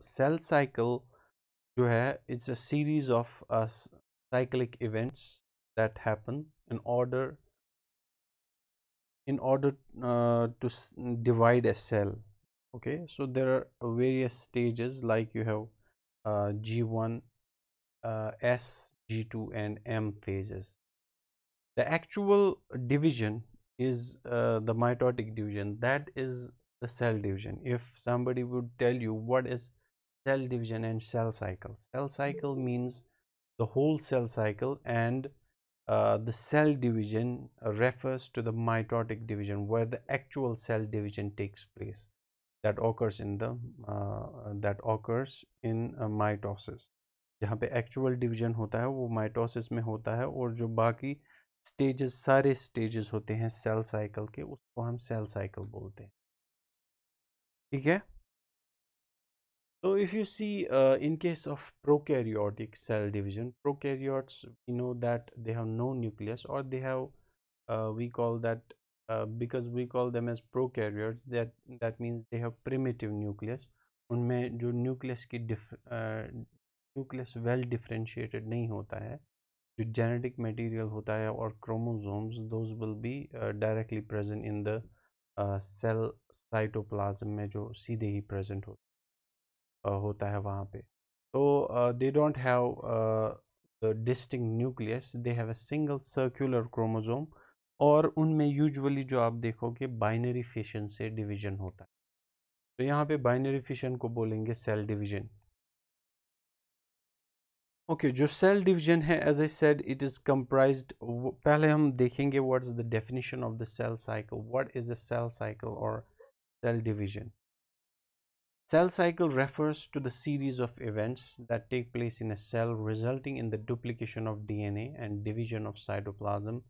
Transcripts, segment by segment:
cell cycle जो है it's a series of uh, cyclic events that happen in order in order uh, to divide a cell okay? So there are various stages like you have uh, g1 uh, s g2 and m phases. The actual division is uh, the mitotic division. That is the cell division if somebody would tell you what is cell division and cell cycle cell cycle means the whole cell cycle and uh, the cell division refers to the mitotic division where the actual cell division takes place that occurs in the uh, that occurs in uh, mitosis जहाँ पे actual division होता है वो mitosis में होता है और जो बाकी स्टेजेस सारे स्टेजेस होते हैं सेल साइकिल के उसको हम सेल साइकिल बोलते हैं ठीक है? तो if you see in case of prokaryotic cell division prokaryotes you know that they have no nucleus और they have we call that because we call them as prokaryotes that that means they have primitive nucleus उनमें जो nucleus की nucleus well differentiated नहीं होता है, जो genetic material होता है और chromosomes those will be directly present in the cell cytoplasm में जो सीधे ही प्रेजेंट है होता है वहाँ पे। तो they don't have distinct nucleus they have a single circular chromosome और उनमें यूजुअली जो आप देखोगे बाइनरी फिशन से डिवीज़न होता है। तो यहाँ पे बाइनरी फिशन को बोलेंगे सेल डिवीज़न ओके जो सेल डिवीज़न है as I said it is comprise पहले हम देखेंगे what is the definition of the cell cycle what is a cell cycle और cell division cell cycle refers to the series of events that take place in a cell resulting in the duplication of D N and division of cytoplasm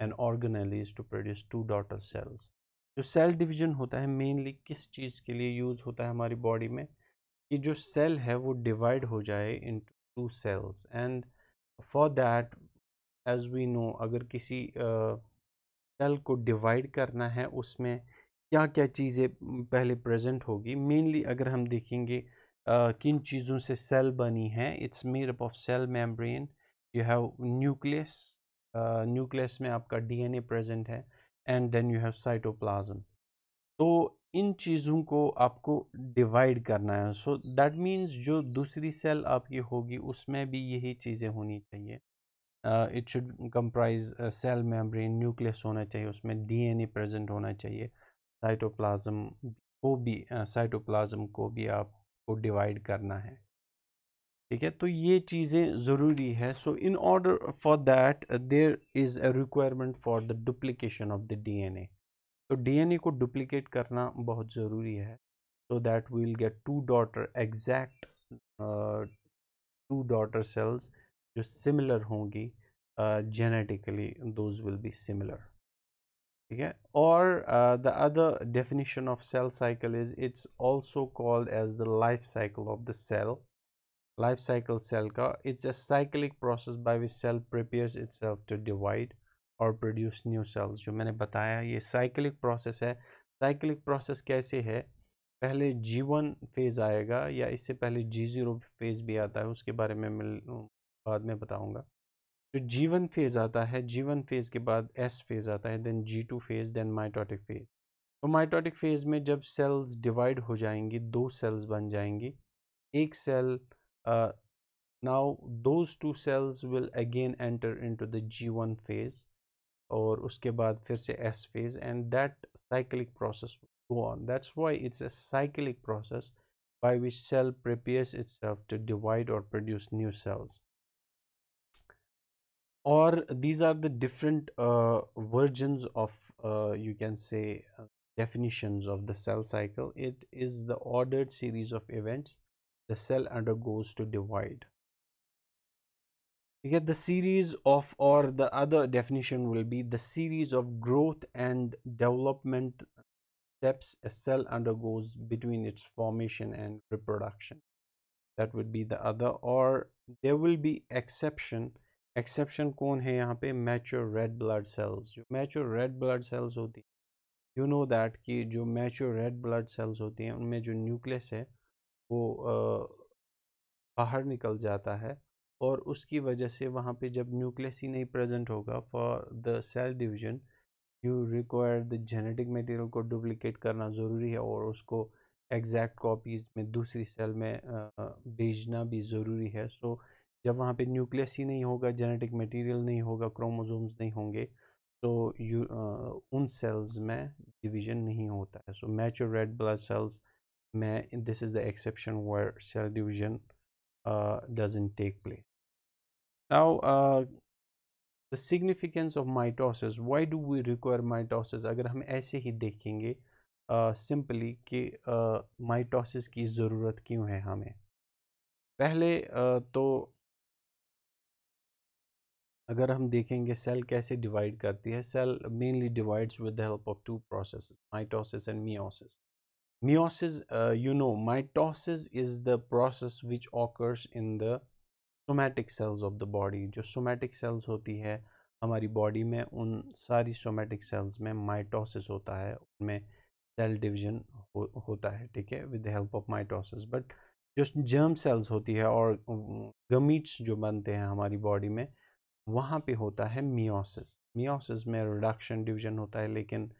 and organize to produce two daughter cells जो cell division होता है mainly किस चीज़ के लिए use होता है हमारी body में? कि जो सेल है, वो डिवाइड हो जाए in two cells and for that as we know अगर किसी सेल uh, को डिवाइड करना है उसमें क्या क्या चीज़ें पहले प्रेजेंट होगी? मेनली अगर हम देखेंगे uh, किन चीज़ों से सेल बनी है it's made up of cell membrane you have nucleus nucleus में आपका डीएनए प्रेजेंट है and then you have cytoplasm तो इन चीज़ों को आपको डिवाइड करना है। सो दैट मीन्स जो दूसरी सेल आपकी होगी उसमें भी यही चीज़ें होनी चाहिए। It should comprise cell membrane nucleus होना चाहिए उसमें डीएनए प्रेजेंट होना चाहिए। साइटोप्लाज्म को भी साइटोप्लाज्म uh, को भी आपको डिवाइड करना है। ठीक है? तो ये चीज़ें ज़रूरी है। So in order for that there is a requirement for the duplication of the DNA तो डीएनए को डुप्लीकेट करना बहुत ज़रूरी है so that will get two daughter exact two daughter cells जो सिमिलर होंगी genetically those will be similar ठीक है? और the other definition of cell cycle is it's also called as the life cycle of the cell life cycle cell का it's a cyclic process by which cell prepare its to divide और produce new cells जो मैंने बताया ये cyclic process है। Cyclic process कैसे है? पहले जी वन फ़ेज़ आएगा या इससे पहले जी ज़ीरो फ़ेज़ भी आता है, उसके बारे में मिल, बाद में बताऊँगा। जो जीवन फ़ेज़ आता है जीवन फ़ेज़ के बाद एस फ़ेज़ आता है then G two phase then mitotic phase तो माइटोटिक फ़ेज़ में जब सेल्स डिवाइड हो जाएँगी, दो सेल्स बन जाएँगी। एक cell now those two cells will again enter into the G one phase और उसके बाद फिर से S phase and that cyclic process go on that's why it's a cyclic process by which cell prepares itself to divide or produce new cells or these are the different uh, versions of uh, you can say uh, definitions of the cell cycle it is the ordered series of events the cell undergoes to divide you get the series of or the other definition will be the series of growth and development steps a cell undergoes between its formation and reproduction that would be the other or there will be exception exception कौन है यहाँ पे mature red blood sales जो mature red blood sales होती you know that कि जो mature red blood sales होती हैं उनमें जो न्यूक्लियस है वो बाहर निकल जाता है और उसकी वजह से वहाँ पे जब न्यूक्लियस ही नहीं प्रेजेंट होगा for the cell division you require the genetic material को डुप्लिकेट करना ज़रूरी है और उसको एग्जैक्ट कॉपीज़ में दूसरी सेल में भेजना भी ज़रूरी है। सो so, जब वहाँ पे न्यूक्लियस ही नहीं होगा जेनेटिक मटेरियल नहीं होगा क्रोमोसोम्स नहीं होंगे तो यू उन सेल्स में डिवीज़न नहीं होता है। So mature red blood cells में this is the exception where cell division doesn't take place now uh, the significance of mitosis why do we require mitosis? अगर हम ऐसे ही देखेंगे सिंपली uh, कि माइटोसिस uh, की ज़रूरत क्यों है हमें? पहले uh, तो अगर हम देखेंगे सेल कैसे डिवाइड करती है cell mainly divides with the help of two process mitosis and meiosis meiosis you know mitosis is the process which occurs in the somatic cells of the body जो somatic cells होती है हमारी body में उन सारी somatic cells में mitosis होता है उनमें सेल डिवीज़न हो, होता है ठीक है with the help of mitosis but जो जर्म सेल्स होती है और गमीट्स जो बनते हैं हमारी बॉडी में वहाँ पे होता है मियोसिस मियोसिस में रिडक्शन डिवीज़न होता है लेकिन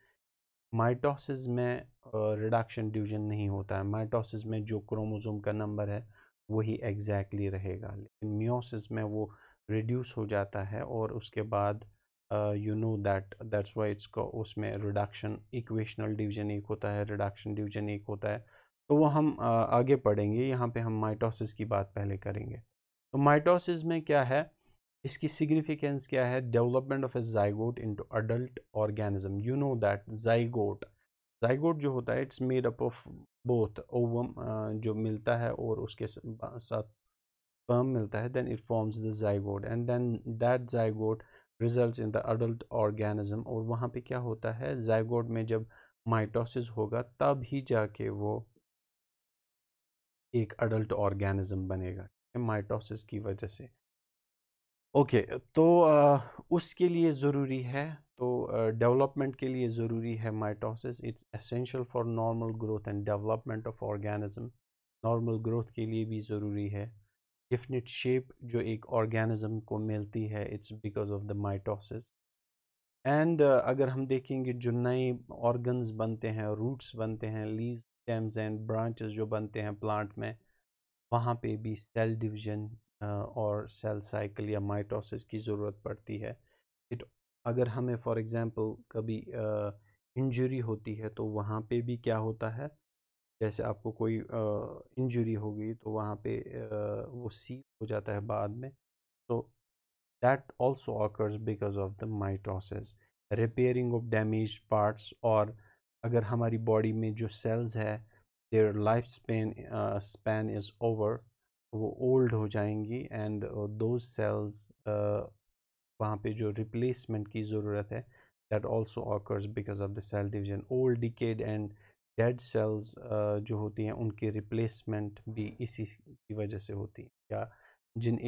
माइटोसिस में रिडक्शन डिवीज़न नहीं होता है। माइटोसिस में जो क्रोमोसोम का नंबर है वही एग्जैक्टली रहेगा। लेकिन मियोसिस में वो रिड्यूस हो जाता है और उसके बाद you know that that's why it's को उसमें रिडक्शन इक्वेशनल डिवीज़न एक होता है रिडक्शन डिवीज़न एक होता है। तो वो हम uh, आगे पढ़ेंगे यहाँ पे हम माइटोसिस की बात पहले करेंगे। तो माइटोसिस में क्या है? इसकी सिग्निफिकेंस क्या है? Development of a zygote into adult organism you know that zygote zygote जो होता है it's made up of both ovum जो मिलता है और उसके साथ स्पर्म मिलता है then it forms the zygote and then that zygote results in the adult organism और वहाँ पे क्या होता है जाइगोट में जब माइटोसिस होगा तब ही जाके वो एक अडल्ट ऑर्गेनिज्म बनेगा माइटोसिस की वजह से। ओके okay, तो आ, उसके लिए ज़रूरी है तो डेवलपमेंट के लिए ज़रूरी है mitosis. It's essential for normal growth and development of organism. Normal growth के लिए भी ज़रूरी है। डिफिनिट शेप जो एक ऑर्गेनिज्म को मिलती है, it's because of the mitosis. And अगर हम देखेंगे जो नए ऑर्गन्स बनते हैं, रूट्स बनते हैं लीव स्टेम्स एंड ब्रांचेस जो बनते हैं प्लांट में, वहाँ पे भी सेल डिवीज़न और सेल साइकिल या माइटोसिस की ज़रूरत पड़ती है। इट अगर हमें फॉर एग्ज़ाम्पल कभी इंजरी होती है तो वहाँ पे भी क्या होता है? जैसे आपको कोई इंजरी हो गई तो वहाँ पे वो सी हो जाता है बाद में तो that also occurs because of the mitosis repairing of damage parts और अगर हमारी बॉडी में जो सेल्स है their life span span is over वो ओल्ड हो जाएँगी एंड दोज सेल्स वहाँ पे जो रिप्लेसमेंट की ज़रूरत है that also occurs because of the cell division old decayed and dead cells जो होती हैं, उनकी रिप्लेसमेंट भी इसी की वजह से होती है। या जिन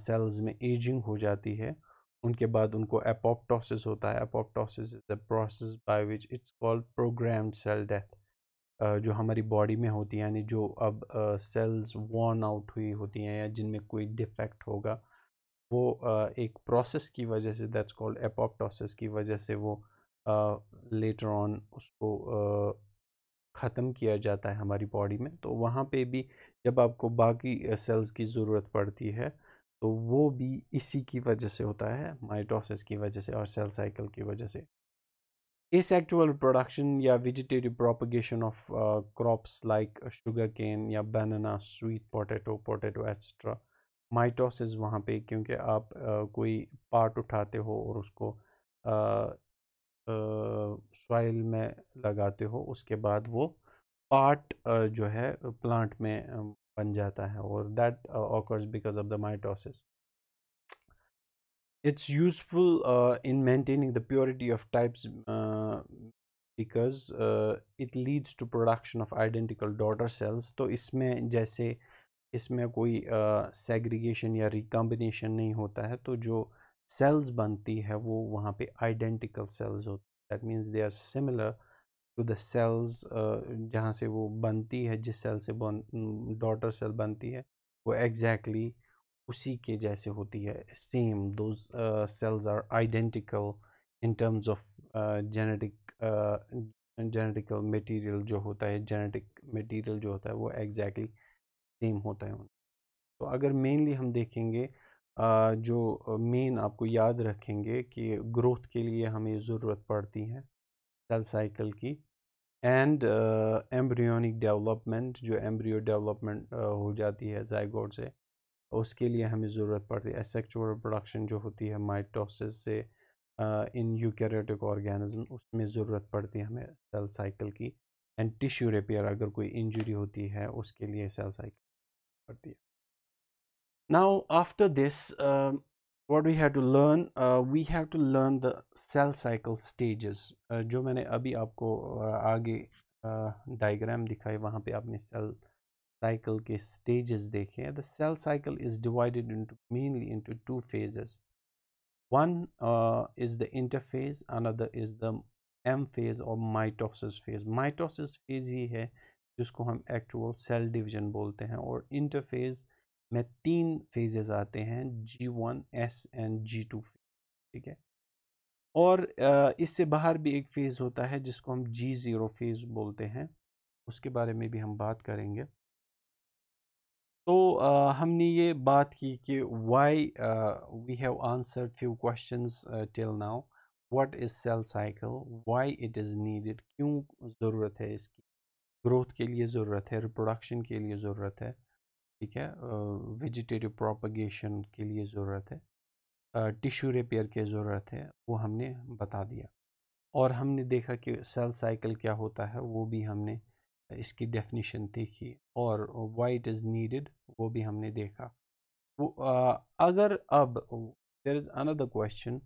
सेल्स में एजिंग हो जाती है, उनके बाद उनको एपोप्टोसिस होता है। Apoptosis is the process by which it's called program cell death जो हमारी बॉडी में होती है, यानी जो अब सेल्स वॉर्न आउट हुई होती हैं या जिनमें कोई डिफेक्ट होगा वो एक प्रोसेस की वजह से दैट्स कॉल्ड एपोप्टोसिस की वजह से वो लेटर ऑन उसको ख़त्म किया जाता है हमारी बॉडी में। तो वहाँ पे भी जब आपको बाकी सेल्स की ज़रूरत पड़ती है तो वो भी इसी की वजह से होता है माइटोसिस की वजह से और सेल साइकिल की वजह से। asexual reproduction या vegetative of uh, crops like sugar cane या banana sweet potato potato etc mitosis वहाँ पे, क्योंकि आप कोई पार्ट उठाते हो और उसको सॉइल में लगाते हो, उसके बाद वो पार्ट जो है, प्लांट में बन जाता है और that occurs because of the mitosis. It's useful in maintaining the purity of types because it leads to production of identical daughter cells तो इसमें जैसे इसमें कोई सेग्रीगेशन या रिकम्बिनेशन नहीं होता है तो जो सेल्स बनती है, वो वहाँ पे आइडेंटिकल सेल्स होती है। That means they are similar to the cells जहाँ से वो बनती है, जिस सेल से बन डॉटर सेल बनती है, वो एग्जैक्टली exactly उसी के जैसे होती है। सेम दो cells are identical in terms of genetic genetical material जो होता है जेनेटिक मटेरियल जो होता है, वो एग्जैक्टली exactly सेम होता है तो अगर मेनली हम देखेंगे जो मेन आपको याद रखेंगे कि ग्रोथ के लिए हमें ज़रूरत पड़ती है सेल साइकिल की एंड एम्ब्रियोनिक डेवलपमेंट जो एम्ब्रियो डेवलपमेंट हो जाती है जाइगोड से, उसके लिए हमें ज़रूरत पड़ती है। सेक्चुअल प्रोडक्शन जो होती है माइटोसिस से इन यूकैरियोटिक ऑर्गेनिज्म उसमें ज़रूरत पड़ती है हमें सेल साइकिल की। एंड टिश्यू रिपेयर अगर कोई इंजरी होती है, उसके लिए सेल साइकिल पड़ती है now after this what we have to learn uh, we have to learn the cell uh, जो मैंने अभी आपको uh, आगे डायग्राम दिखाई वहाँ पे आपने सेल cycle के stages देखे the cell cycle is divided into mainly into two phases one uh, is the interphase another is the M phase or mitosis phase mitosis phase ही है जिसको हम एक्चुअल सेल division बोलते हैं और interphase में तीन phases आते हैं G1 S and G2 ठीक है? और इससे बाहर भी एक फ़ेज़ होता है जिसको हम जी ज़ीरो फ़ेज़ बोलते हैं उसके बारे में भी हम बात करेंगे। तो uh, हमने ये बात की कि why we have answered few questions till now what is cell cycle why it is needed क्यों ज़रूरत है इसकी? ग्रोथ के लिए ज़रूरत है रिप्रोडक्शन के लिए ज़रूरत है ठीक है? वेजिटेटिव uh, प्रोपगेशन के लिए ज़रूरत है टिश्यू uh, रिपेयर की ज़रूरत है वो हमने बता दिया। और हमने देखा कि सेल साइकिल क्या होता है वो भी हमने इसकी डेफिनेशन देखी और वाइट इज़ नीडेड वो भी हमने देखा। वो आ, अगर अब there is another question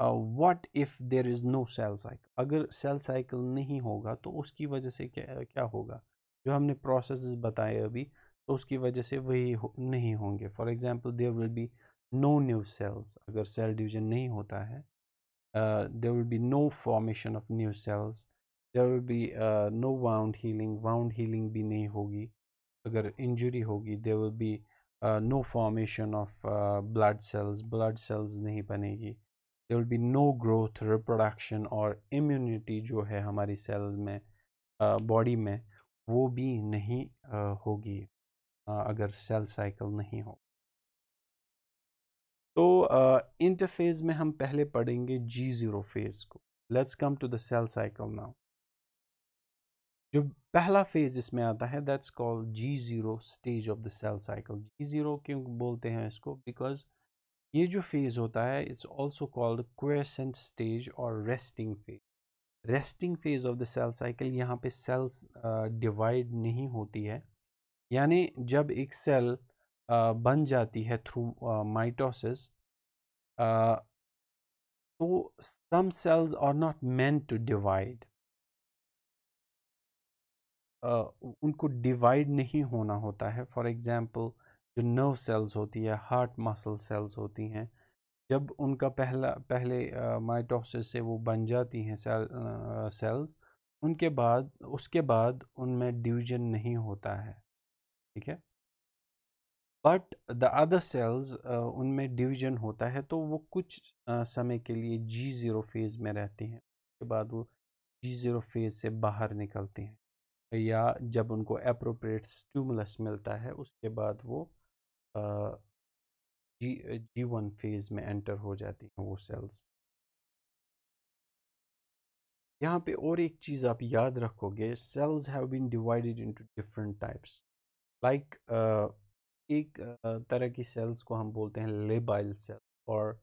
what if there is no cell cycle अगर सेल साइकिल नहीं होगा तो उसकी वजह से क्या क्या होगा? जो हमने प्रोसेस बताए अभी तो उसकी वजह से वही हो, नहीं होंगे। For example there will be no new cells अगर सेल डिवीज़न नहीं होता है there will be no formation of new cells there will be no wound healing wound healing भी नहीं होगी। अगर इंजरी होगी there will be no formation of blood cells blood cells नहीं बनेगी। There will be no growth reproduction और immunity जो है हमारी सेल में बॉडी में, वो भी नहीं होगी अगर सेल साइकिल नहीं हो। तो इंटरफेज में हम पहले पढ़ेंगे जी ज़ीरो फ़ेज़ को। Let's come to the cell cycle now जो पहला फ़ेज़ इसमें आता है that's called G zero stage of the cell cycle G zero क्यों बोलते हैं इसको? बिकॉज़ ये जो फ़ेज़ होता है it's also called quiescent stage और resting phase resting phase of the cell cycle यहाँ पे सेल्स डिवाइड नहीं होती है। यानी जब एक सेल uh, बन जाती है थ्रू माइटोसिस तो some cells are not meant to divide उनको डिवाइड नहीं होना होता है। फॉर एग्ज़ाम्पल जो नर्व सेल्स होती है हार्ट मसल सेल्स होती हैं जब उनका पहला पहले माइटोसिस से वो बन जाती हैं सेल सेल्स उनके बाद उसके बाद उनमें डिवीज़न नहीं होता है ठीक है? बट द अदर सेल्स उनमें डिवीज़न होता है तो वो कुछ uh, समय के लिए जी ज़ीरो फ़ेज़ में रहती हैं उसके बाद वो जी ज़ीरो फ़ेज़ से बाहर निकलती हैं या जब उनको अप्रोप्रिएट स्टूमुलस मिलता है उसके बाद वो जी जी वन फ़ेज़ में एंटर हो जाती हैं वो सेल्स यहाँ पे और एक चीज़ आप याद रखोगे cells have been divided into different types like एक तरह की सेल्स को हम बोलते हैं लेबाइल सेल और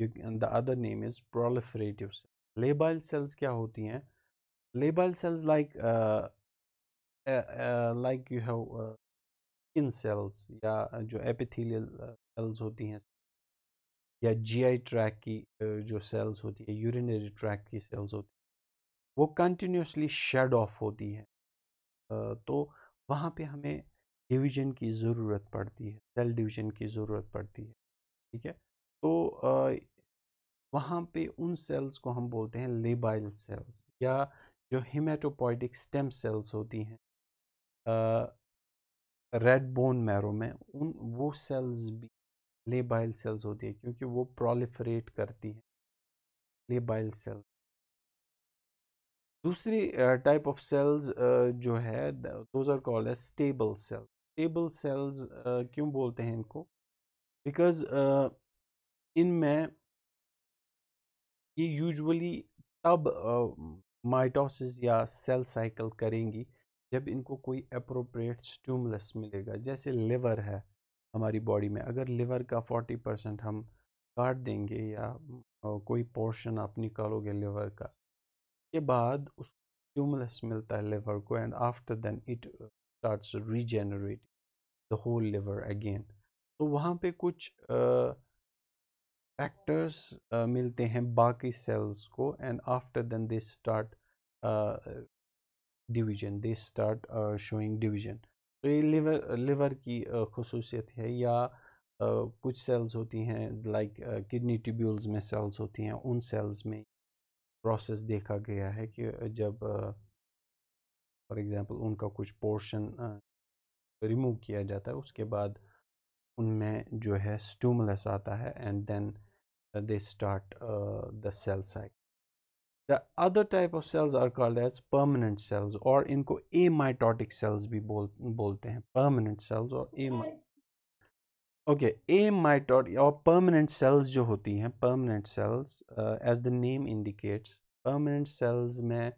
the other name is proliferative cell labile cells क्या होती हैं? Labile cells like like you have skin cells या जो एपिथेलियल सेल्स होती हैं, या जीआई ट्रैक की जो सेल्स होती है यूरिनरी ट्रैक की सेल्स होती है, वो कंटिन्यूसली शेड ऑफ़ होती है। तो वहाँ पे हमें डिवीज़न की ज़रूरत पड़ती है सेल डिवीज़न की ज़रूरत पड़ती है, ठीक है? तो वहाँ पे उन सेल्स को हम बोलते हैं लेबाइल सेल्स या जो हिमेटोपोइटिक स्टेम सेल्स होती हैं रेड बोन मैरो में उन वो सेल्स भी लेबाइल सेल्स होती है क्योंकि वो प्रोलिफरेट करती है लेबाइल सेल दूसरी टाइप ऑफ़ सेल्स जो है those are called as stable cells stable cells क्यों बोलते हैं इनको? बिकॉज़ uh, इनमें ये यूजुअली तब माइटोसिस uh, या सेल साइकिल करेंगी जब इनको कोई अप्रोप्रिएट स्टूमलस मिलेगा जैसे लिवर है हमारी बॉडी में अगर लिवर का फोर्टी परसेंट हम काट देंगे या कोई पोर्शन आप निकालोगे लिवर का के बाद उस स्टूमलस मिलता है लिवर को and after then it starts regenerate the whole liver again तो वहाँ पे कुछ फैक्टर्स uh, uh, मिलते हैं बाकी सेल्स को and after then they start division they start showing division तो ये लिवर लिवर की खसूसियत है या कुछ सेल्स होती हैं लाइक किडनी ट्यूब्यूल्स में सेल्स होती हैं, उन सेल्स में प्रोसेस देखा गया है कि जब फॉर एग्ज़ाम्पल उनका कुछ पोर्शन रिमूव किया जाता है, उसके बाद उनमें जो है स्टूमलस आता है and then they start the cell cycle The other type of cells are called as permanent cells और इनको amitotic cells भी बोल बोलते हैं permanent cells और ओके amitotic और permanent cells जो होती हैं permanent cells uh, as the name indicates permanent cells में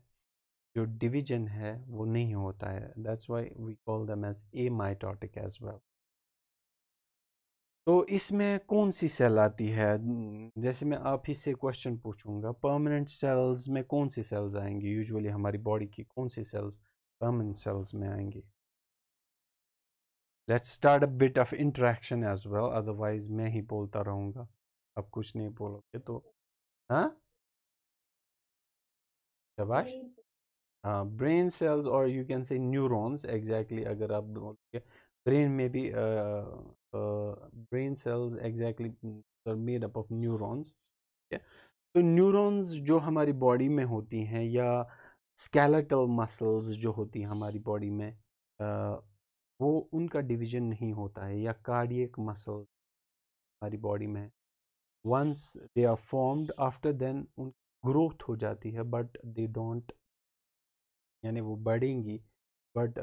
जो division है वो नहीं होता है that's why we call them as amitotic as well तो इसमें कौन सी सेल आती है? जैसे मैं आप ही से क्वेश्चन पूछूँगा परमानेंट सेल्स में कौन सी सेल्स आएँगी? यूजुअली हमारी बॉडी की कौन सी सेल्स परमानेंट सेल्स में आएँगी? Let's start a bit of interaction as well otherwise मैं ही बोलता रहूँगा। अब कुछ नहीं बोलोगे तो हाँ? शबाश? हाँ ब्रेन सेल्स और you can say neurons exactly अगर आप बोलोगे। ब्रेन में भी brain cells exactly made up of neurons तो न्यूरॉन्स जो हमारी बॉडी में होती हैं या स्केलेटल मसल्स जो होती हैं हमारी बॉडी में uh, वो उनका डिवीज़न नहीं होता है या कार्डियक मसल हमारी बॉडी में once they are formed after then उन ग्रोथ हो जाती है बट दे डोंट यानी वो बढ़ेंगी बट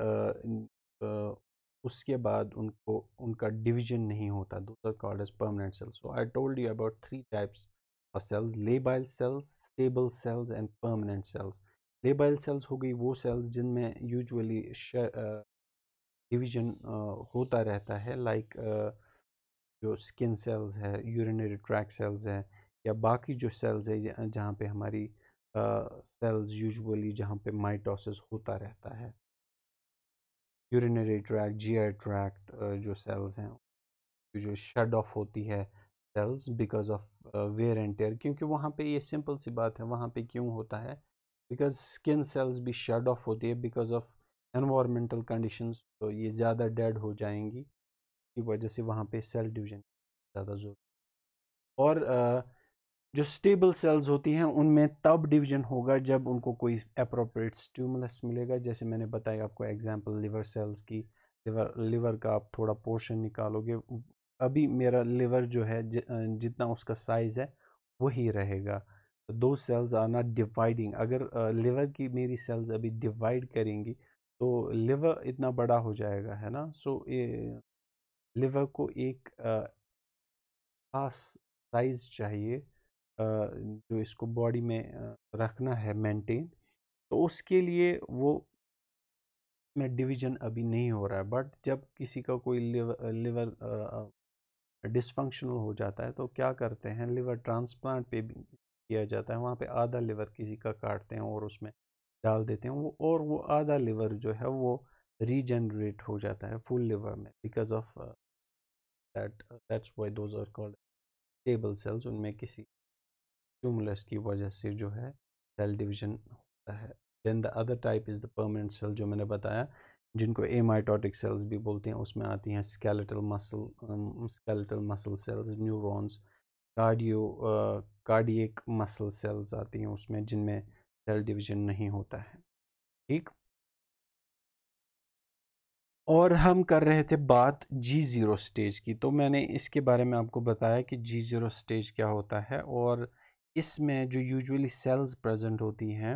उसके बाद उनको उनका डिवीज़न नहीं होता दूसरा called as permanent cells. So I told you about three types of cells labile cells stable cells and permanent cells. Labile cells हो गई वो सेल्स जिनमें यूजुअली डिवीज़न होता रहता है लाइक like, uh, जो स्किन सेल्स है यूरिनरी ट्रैक सेल्स है या बाकी जो सेल्स है जहाँ पे हमारी सेल्स यूजुअली जहाँ पे माइटोसिस होता रहता है। यूरिनरी ट्रैक्ट जीआई ट्रैक्ट जो सेल्स हैं जो शड ऑफ़ होती है cells because of wear and tear क्योंकि वहाँ पे ये सिंपल सी बात है वहाँ पे क्यों होता है? बिकॉज़ स्किन सेल्स भी शड ऑफ़ होती है बिकॉज़ ऑफ़ एनवायरमेंटल कंडीशंस तो ये ज़्यादा डेड हो जाएँगी की वजह से वहाँ पे सेल डिवीज़न ज़्यादा ज़रूर और uh, जो स्टेबल सेल्स होती हैं उनमें तब डिवीज़न होगा जब उनको कोई अप्रोप्रिएट स्टूमुलस मिलेगा। जैसे मैंने बताया आपको एग्जांपल लिवर सेल्स की लिवर लिवर का आप थोड़ा पोर्शन निकालोगे अभी मेरा लिवर जो है ज, जितना उसका साइज़ है वही रहेगा। दो सेल्स आर नॉट डिवाइडिंग अगर लिवर की मेरी सेल्स अभी डिवाइड करेंगी तो लिवर इतना बड़ा हो जाएगा है ना? सो ये लिवर को एक खास साइज़ चाहिए जो इसको बॉडी में रखना है मेंटेन तो उसके लिए वो में डिवीज़न अभी नहीं हो रहा है। बट जब किसी का कोई लिवर डिसफंक्शनल हो जाता है तो क्या करते हैं, लिवर ट्रांसप्लांट पे भी किया जाता है। वहाँ पे आधा लिवर किसी का काटते हैं और उसमें डाल देते हैं वो, और वो आधा लिवर जो है वो रीजनरेट हो जाता है फुल लिवर में because of that that's why those are called stable cells उनमें किसी स्टूमुलस की वजह से जो है सेल डिवीज़न होता है। Then the other type is the permanent cell जो मैंने बताया, जिनको एमाइटोटिक सेल्स भी बोलते हैं, उसमें आती हैं skeletal muscle skeletal muscle cells neurons cardio cardiac muscle cells आती हैं उसमें, जिनमें सेल डिवीज़न नहीं होता है। ठीक? और हम कर रहे थे बात जी ज़ीरो स्टेज की तो मैंने इसके बारे में आपको बताया कि जी ज़ीरो स्टेज क्या होता है और इसमें जो यूजुअली सेल्स प्रेजेंट होती हैं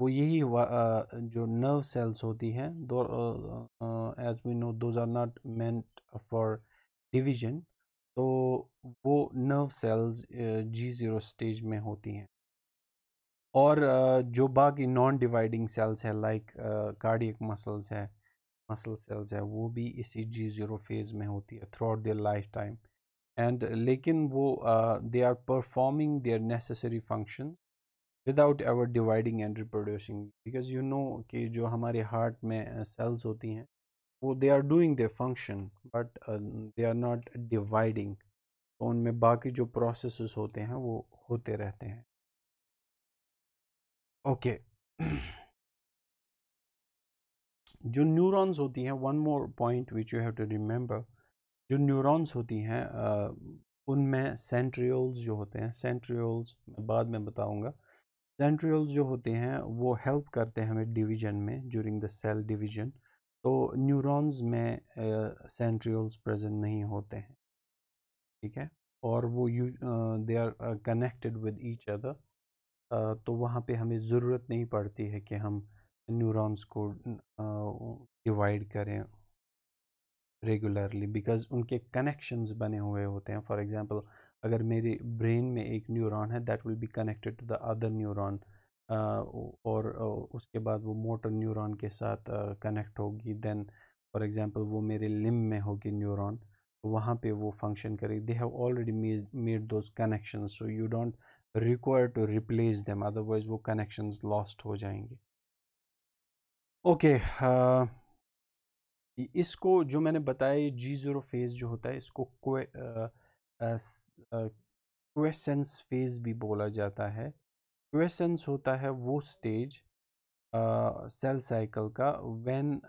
वो यही जो नर्व सेल्स होती हैं, though as we know those are not meant for division तो वो nerve cells G zero stage में होती हैं। और जो बाकी नॉन डिवाइडिंग सेल्स है लाइक कार्डियक मसल्स है मसल सेल्स है, वो भी इसी जी ज़ीरो फ़ेज़ में होती है throughout their lifetime and लेकिन वो they are performing their necessary function without ever dividing and reproducing because you know कि जो हमारे हार्ट में सेल्स होती हैं, वो they are doing their function but they are not dividing तो उनमें बाकी जो प्रोसेस होते हैं, वो होते रहते हैं। ओके जो न्यूरॉन्स होती हैं one more point which you have to remember जो न्यूरॉन्स होती हैं उनमें सेंट्रियोल्स जो होते हैं सेंट्रियोल्स बाद में बताऊँगा। सेंट्रियोल्स जो होते हैं, वो हेल्प करते हैं हमें डिवीज़न में ड्यूरिंग द सेल डिवीज़न तो न्यूरॉन्स में सेंट्रियोल्स प्रेजेंट नहीं होते हैं। ठीक है? और वो you they are connected with each other तो वहाँ पे हमें ज़रूरत नहीं पड़ती है कि हम न्यूरॉन्स को डिवाइड करें रेगुलरली बिकॉज़ उनके कनेक्शंस बने हुए होते हैं। फॉर एग्जांपल अगर मेरे ब्रेन में एक न्यूरॉन है that will be connected to the other neuron और उसके बाद वो मोटर न्यूरॉन के साथ कनेक्ट होगी। देन फॉर एग्जांपल वो मेरे लिम में होगी न्यूरॉन तो वहाँ पे वो फ़ंक्शन करेगी। They have already made those connection so you don't require to replace them otherwise वो कनेक्शंस लॉस्ट हो जाएँगे। ओके okay, uh, इसको जो मैंने बताया जी ज़ीरो फ़ेज़ जो होता है, इसको क्वेसेंस फ़ेज़ भी बोला जाता है। क्वेसेंस होता है वो स्टेज सेल साइकिल का when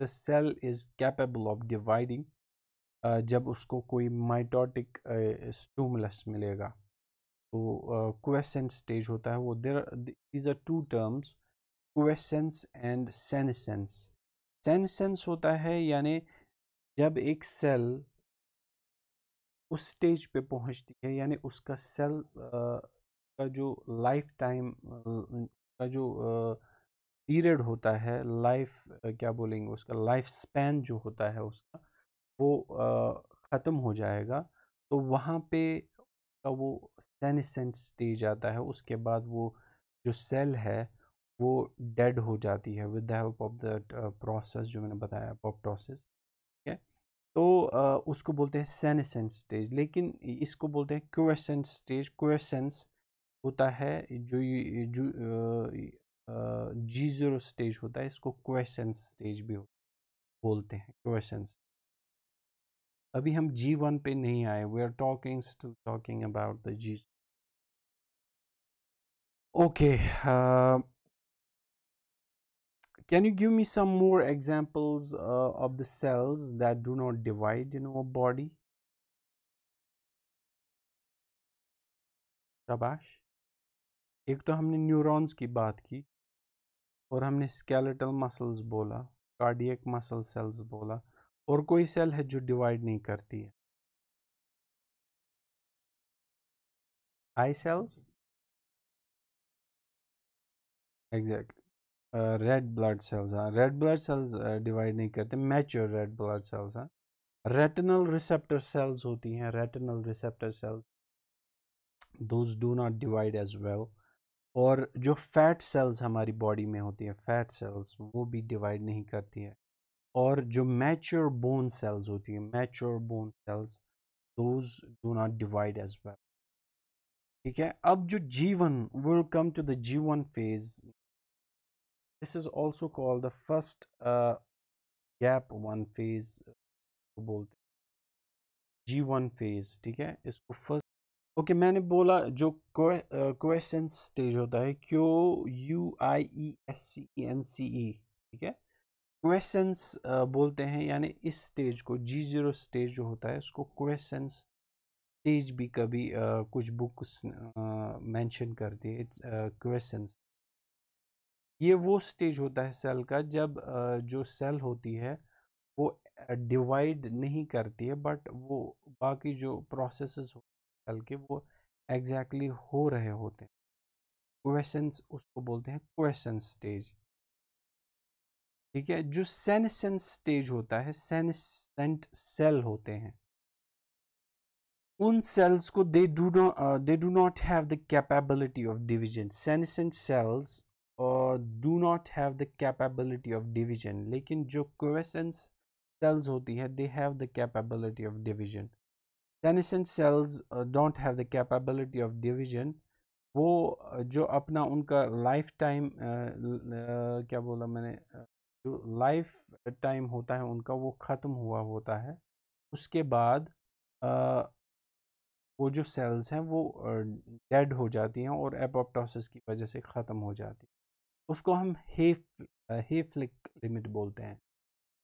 the cell is capable of dividing जब उसको कोई माइटोटिक स्टूमलस मिलेगा। तो क्वेसेंस स्टेज होता है वो। There is are two terms quiescence and senescence senescence होता है, यानी जब एक सेल उस स्टेज पे पहुँचती है, यानी उसका सेल का जो लाइफ टाइम का जो पीरियड होता है, लाइफ क्या बोलेंगे उसका, लाइफ स्पैन जो होता है उसका, वो ख़त्म हो जाएगा तो वहाँ पे का वो सेनेसेंट स्टेज आता है, उसके बाद वो जो सेल है वो डेड हो जाती है with the help of the process जो मैंने बताया अपोप्टोसिस ठीक है? तो uh, उसको बोलते हैं सेनेसेंस स्टेज लेकिन इसको बोलते हैं क्वेसेंस स्टेज क्वेसेंस होता है जो जो जी ज़ीरो स्टेज होता है इसको क्वेसेंस स्टेज भी बोलते हैं क्वेसेंस अभी हम जी वन पे नहीं आए we are talking still talking about the G okay Can you give me some more examples uh, of the cells that do not divide in our body? शाबाश एक तो हमने न्यूरॉन्स की बात की और हमने स्केलेटल मसल्स बोला कार्डियक मसल सेल्स बोला और कोई सेल है जो डिवाइड नहीं करती है। Eye cells exactly red blood cells हाँ रेड ब्लड सेल्स डिवाइड नहीं करते मैच्योर रेड ब्लड सेल्स हाँ रेटिनल रिसेप्टर सेल्स होती हैं retinal receptor cells those do not divide as well और जो फैट सेल्स हमारी बॉडी में होती है फैट सेल्स वो भी डिवाइड नहीं करती है. और जो मैच्योर बोन सेल्स होती हैं mature bone cells those do not divide as well ठीक है? अब जो G one will come to the G one phase this is also called the first uh, gap one phase को बोलते G one phase ठीक है? इसको first okay okay, मैंने बोला जो क्वेश्चन स्टेज होता है Q U I E S C N C E ठीक है? क्वेश्चंस बोलते हैं यानी इस स्टेज को जी ज़ीरो स्टेज जो होता है उसको क्वेश्चंस स्टेज भी कभी uh, कुछ बुक्स मेंशन करती है। इट्स क्वेश्चंस ये वो स्टेज होता है सेल का जब जो सेल होती है, वो डिवाइड नहीं करती है, बट वो बाकी जो प्रोसेस प्रोसेसेस सेल के, वो एग्जैक्टली exactly हो रहे होते हैं। क्वेश्चंस उसको बोलते हैं क्वेश्चन स्टेज। ठीक है? जो सेनेसेंस स्टेज होता है सेनेसेंट सेल होते हैं। उन सेल्स को they do not they do not have the capability of division. Senescent cells do not have the capability of division लेकिन जो क्वेसेंस सेल्स होती है they have the capability of division senescent cells don't have the capability of division वो uh, जो अपना उनका life time uh, uh, क्या बोला मैंने जो लाइफ टाइम होता है उनका वो ख़त्म हुआ होता है। उसके बाद वो जो सेल्स हैं वो डेड हो जाती हैं और एपोप्टोसिस की वजह से ख़त्म हो जाती है। उसको हम हेफ हेफ्लिक लिमिट बोलते हैं।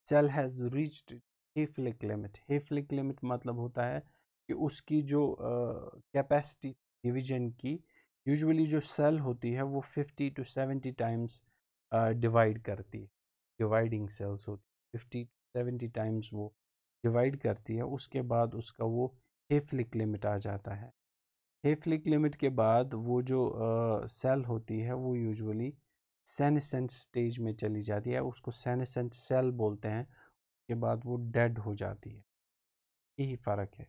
Cell has reached Hayflick limit. Hayflick limit मतलब होता है कि उसकी जो कैपेसिटी uh, डिवीज़न की यूजुअली जो सेल होती है वो 50 टू 70 टाइम्स डिवाइड करती है। डिवाइडिंग सेल्स होती है। फिफ्टी सेवेंटी टाइम्स वो डिवाइड करती है उसके बाद उसका वो हेफ्लिक लिमिट आ जाता है। हेफ्लिक लिमिट के बाद वो जो सेल uh, होती है वो यूजुअली सेनेसेंट स्टेज में चली जाती है, उसको सेनेसेंट सेल बोलते हैं, उसके बाद वो डेड हो जाती है। यही फ़र्क है।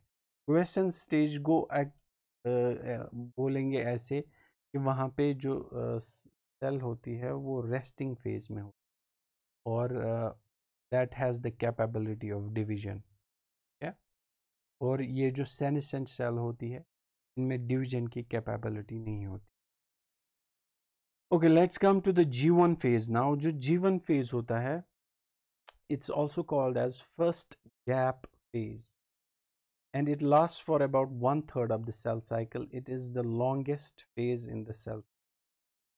क्वेश्चन स्टेज को बोलेंगे ऐसे कि वहाँ पे जो सेल होती है, वो रेस्टिंग फ़ेज़ में हो और that has the capability of division और ये जो सेनेसेंट सेल होती है, इनमें डिवीज़न की कैपेबिलिटी नहीं होती। Okay let's come to the G one phase now जो जीवन फ़ेज़ होता है it's also called as first gap phase and it lasts for about one third of the cell cycle. It is the longest phase in the cell.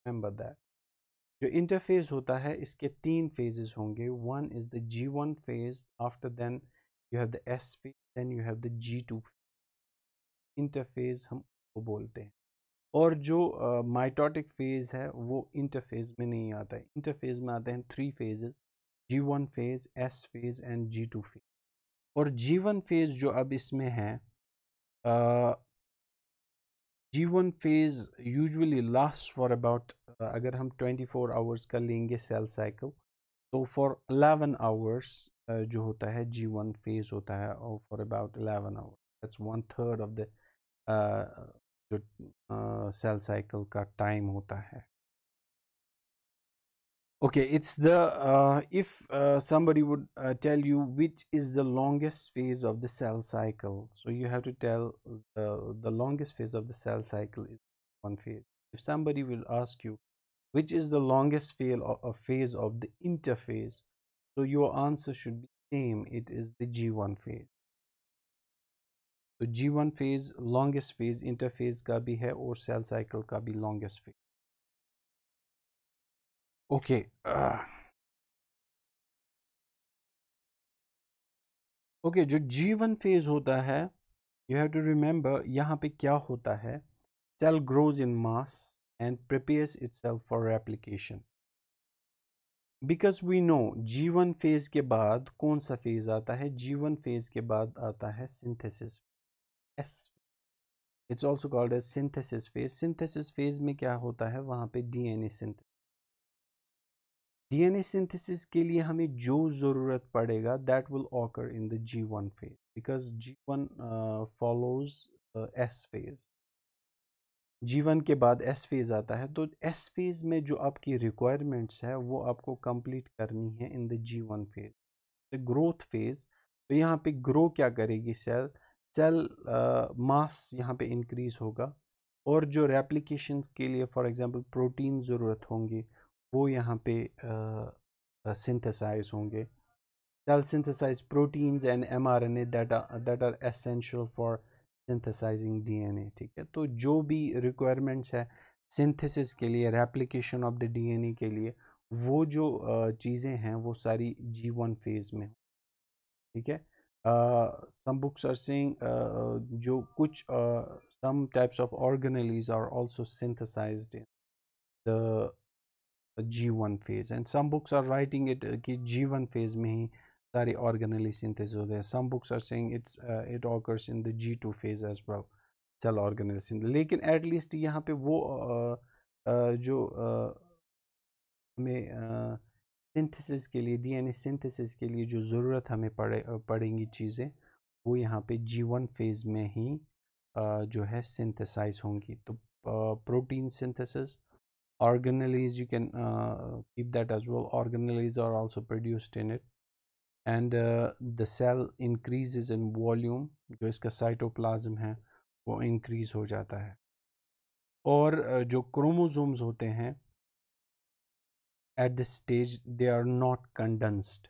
Remember that. जो interphase होता है, इसके तीन phases होंगे. One is the G one phase after then you have the S phase then you have the G two interphase हम वो बोलते हैं. और जो माइटोटिक uh, फ़ेज़ है वो इंटरफेज में नहीं आता है। इंटरफेज में आते हैं three phases G one phase S phase and G two phase और जी वन फ़ेज़ जो अब इसमें है G one phase usually last for about अगर हम 24 आवर्स का लेंगे सेल साइकिल तो फॉर 11 आवर्स जो होता है जी वन फ़ेज़ होता है और for about 11 hours that's one third of the जो सेल साइकिल का टाइम होता है okay it's the uh, if uh, somebody would uh, tell you which is the longest phase of the cell cycle so you have to tell the longest phase of the cell cycle is one phase if somebody will ask you which is the longest phase of the interphase so your answer should be same it is the g1 phase तो G one phase longest phase interphase का भी है और cell cycle का भी longest phase okay okay जो G one phase होता है यू हैव टू रिमेंबर यहाँ पे क्या होता है? Cell grows in mass and prepares self for application because we know G one phase के बाद कौन सा फ़ेज़ आता है? जी वन फ़ेज़ के बाद आता है synthesis S it's also called as synthesis phase synthesis phase में क्या होता है? वहाँ पे डीएनए सिंथेसिस ए सिंथेसिस के लिए हमें जो ज़रूरत पड़ेगा that will occur in the G one phase because G one follows S phase G one के बाद एस फ़ेज़ आता है तो एस फ़ेज़ में जो आपकी रिक्वायरमेंट्स है, वो आपको कंप्लीट करनी है in the G one phase the growth phase तो यहाँ पे ग्रो क्या करेगी सेल सेल मास यहाँ पे इंक्रीज होगा और जो रेप्लिकेशन के लिए फॉर एग्जांपल प्रोटीन ज़रूरत होंगे, वो यहाँ पे सिंथेसाइज होंगे। Cell synthesize proteins and M R N that are essential for synthesizing DNA ठीक है? तो जो भी रिक्वायरमेंट्स है सिंथेसिस के लिए रेप्लिकेशन ऑफ़ द डीएनए के लिए, वो जो चीज़ें हैं, वो सारी जी वन फ़ेज़ में ठीक है? some books are saying जो कुछ some types of organelles are also synthesized in the G1 phase and some books are writing it कि G1 phase में ही सारी organelle synthesis होते हैं some books are saying it's uh, it occurs in the G2 phase as well cell organelle synthesis लेकिन at least यहाँ पे वो uh, uh, जो हमें सिंथेसिस के लिए डीएनए सिंथेसिस के लिए जो ज़रूरत हमें पड़े पड़ेंगी चीज़ें वो यहाँ पे जी वन फ़ेज़ में ही जो है सिंथेसाइज होंगी। तो protein synthesis can uh, keep that as well organelles are also produced in it. And uh, the cell increases in volume जो इसका साइटोप्लाज्म है वो इंक्रीज हो जाता है। और जो क्रोमोसोम्स होते हैं at this stage they are not condensed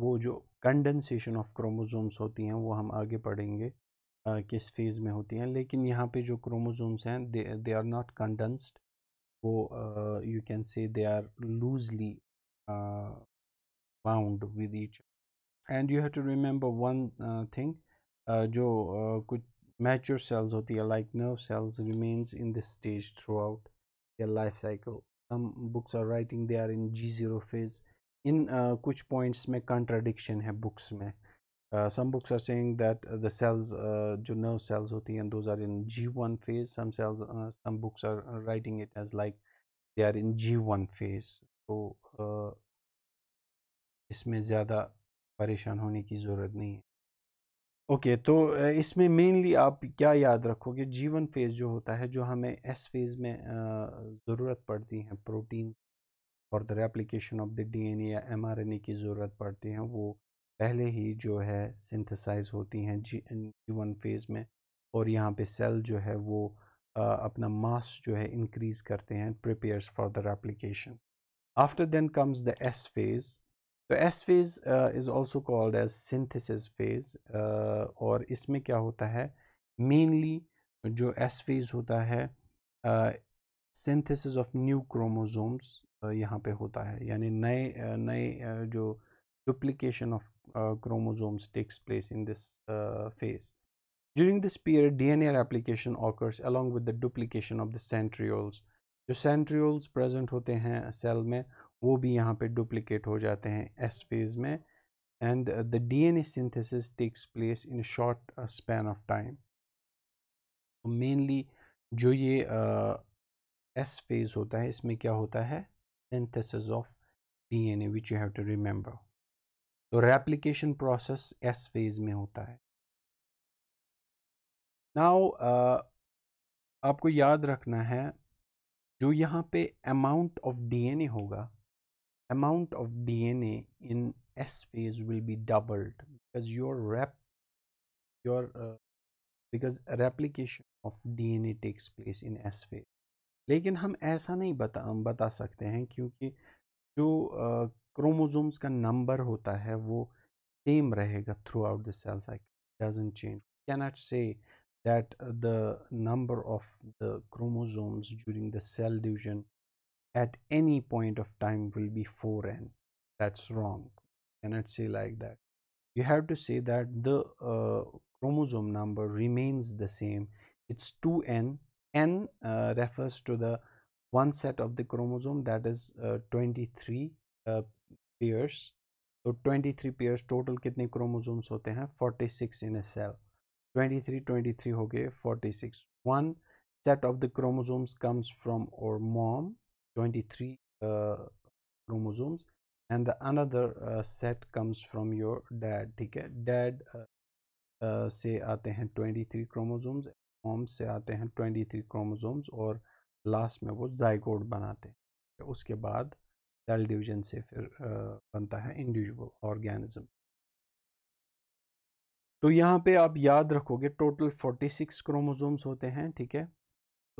वो जो कंडेंसेशन ऑफ़ क्रोमोजोम्स होती हैं वो हम आगे पढ़ेंगे uh, किस फ़ेज़ में होती हैं लेकिन यहाँ पे जो क्रोमोजोम्स हैं दे आर नॉट कंडेंस्ड वो you can say they are loosely bound with each and you have to remember one thing जो uh, कुछ मैच्योर सेल्स होती है like nerve cells remains in this stage throughout life cycle some books are writing they are in G zero phase इन कुछ points में contradiction है books में। Some books are saying that the cells जो nerve cells होती हैं those are in G one phase some cells some books are writing it as like they are in G one phase तो इसमें ज़्यादा परेशान होने की ज़रूरत नहीं है। ओके okay, तो इसमें मेनली आप क्या याद रखोगे? जीवन फ़ेज़ जो होता है जो हमें एस फ़ेज़ में ज़रूरत पड़ती है प्रोटीन और the replication of the DNA या एमआरएनए की ज़रूरत पड़ती है वो पहले ही जो है सिंथेसाइज होती हैं जी जी वन फ़ेज़ में और यहाँ पे सेल जो है वो अपना मास जो है इंक्रीज़ करते हैं prepares for the replication. After then comes the S phase तो S phase is also called as synthesis phase और इसमें क्या होता है? मेनली जो एस फ़ेज़ होता है सिंथिस ऑफ़ न्यू क्रोमोजोम्स यहाँ पे होता है। यानी नए नए जो duplication of chromosomes takes place in this phase during this period D N A replication occurs along with the duplication of the centrioles जो सेंट्रियोल्स प्रेजेंट होते हैं सेल में वो भी यहाँ पे डुप्लीकेट हो जाते हैं एस फ़ेज़ में and the D DNA synthesis takes place in short span of time mainly जो ये एस uh, फ़ेज़ होता है इसमें क्या होता है? Synthesis of D N you have to remember तो रेप्लीकेशन प्रोसेस एस फ़ेज़ में होता है। नाउ uh, आपको याद रखना है जो यहाँ पे amount of D N A होगा amount of DNA in S phase will be doubled because your rep your because replication of DNA takes place in S phase लेकिन हम ऐसा नहीं बता बता सकते हैं क्योंकि जो क्रोमोसोम्स uh, का नंबर होता है वो सेम रहेगा throughout the cell cycle doesn't change cannot say uh, the number of the chromosomes during the cell division at any point of time will be 4n that's wrong. You cannot say like that? You have to say that the uh, chromosome number remains the same. It's 2n n. Uh, refers to the one set of the chromosome that is uh, 23 uh, pairs. So 23 pairs total kidney chromosomes hote hain 46 in a cell. 23 23 okay 46 one set of the chromosomes comes from or mom. 23 uh, chromosomes and the another uh, set comes from your dad ठीक है? Dad uh, uh, से आते हैं 23 chromosomes mom से आते हैं 23 chromosomes और last में वो जाइगोड बनाते हैं। उसके बाद सेल डिवीज़न से फिर बनता है इंडिविजुअल ऑर्गेनिज्म तो यहाँ पे आप याद रखोगे टोटल 46 क्रोमोसोम्स होते हैं ठीक है?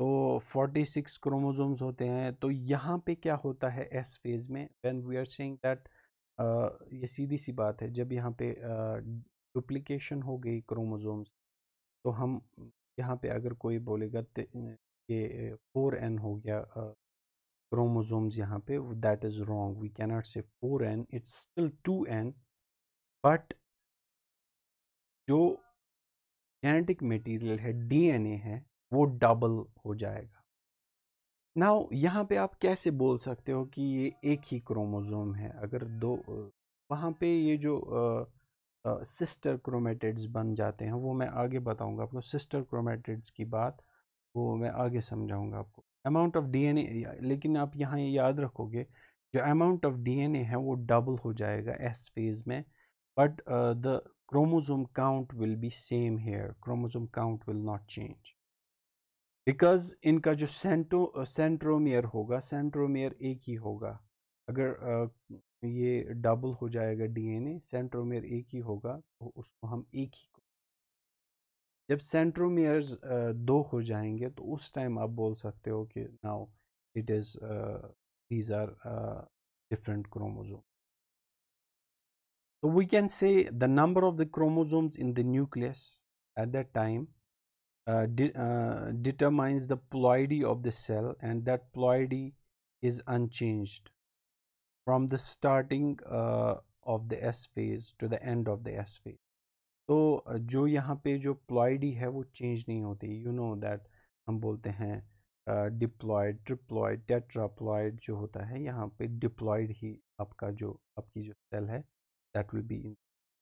तो 46 क्रोमोसोम्स होते हैं तो यहाँ पे क्या होता है एस फ़ेज़ में? When we are saying that ये सीधी सी बात है जब यहाँ पे डुप्लीकेशन uh, हो गई क्रोमोसोम्स तो हम यहाँ पे अगर कोई बोलेगा ये फोर एन हो गया chromosomes यहाँ पे that is wrong we cannot say 4n it's still 2n but जो जेनेटिक मटेरियल है डीएनए है वो डबल हो जाएगा। नाउ यहाँ पे आप कैसे बोल सकते हो कि ये एक ही क्रोमोसोम है? अगर दो, वहाँ पे ये जो सिस्टर क्रोमेटिड्स बन जाते हैं, वो मैं आगे बताऊँगा आपको। सिस्टर क्रोमेटिड्स की बात, वो मैं आगे समझाऊँगा आपको। अमाउंट ऑफ़ डीएनए लेकिन आप यहाँ ये याद रखोगे, जो अमाउंट ऑफ़ डीएनए है, वो डबल हो जाएगा एस फ़ेज़ में। But the chromosome count will be same here chromosome count will not change because इनका जो सेंटो सेंट्रोमियर होगा सेंट्रोमियर एक ही होगा। अगर uh, ये डबल हो जाएगा डीएनए सेंट्रोमियर एक ही होगा तो उसको हम एक ही जब सेंट्रोमियर्स दो हो जाएँगे तो उस टाइम आप बोल सकते हो कि now it is these are different chromosome So we can say the number of the chromosomes in the nucleus at that time uh, de uh, determines the ploidy of the cell and that ploidy is unchanged from the starting uh, of the S phase to the end of the S phase. तो जो यहाँ पे जो ploidy है वो change नहीं होती you know that हम बोलते हैं डिप्लॉयड ट्रिप्लॉयड टेट्राप्लॉयड जो होता है यहाँ पे डिप्लॉयड ही आपका जो आपकी जो सेल है that will be